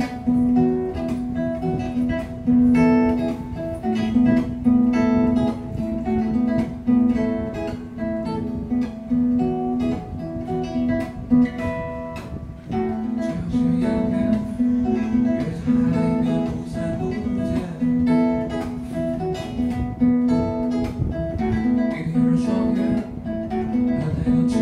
只要是仰天，越在海。闭上双眼，抬头。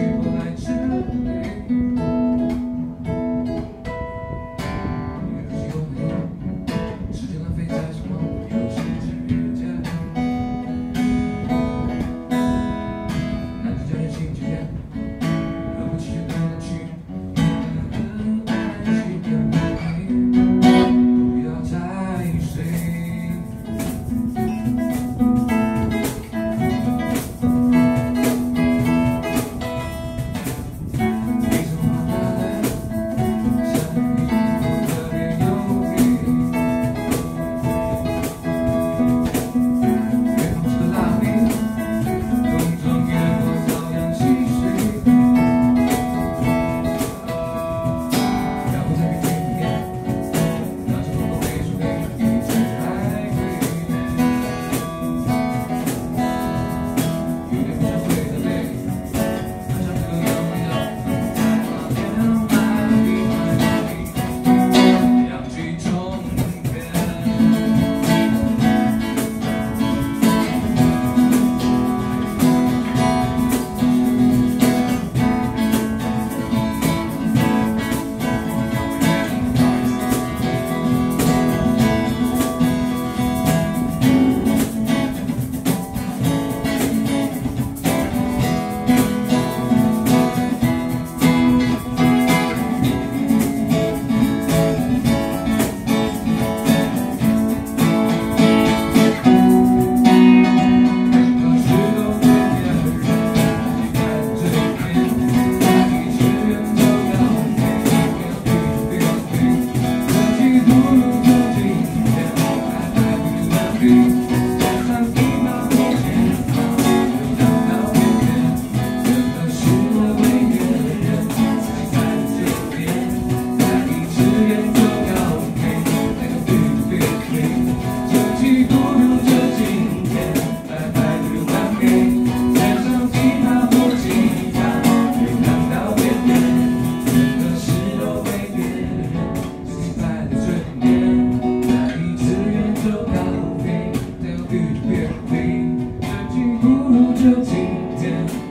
so deep down.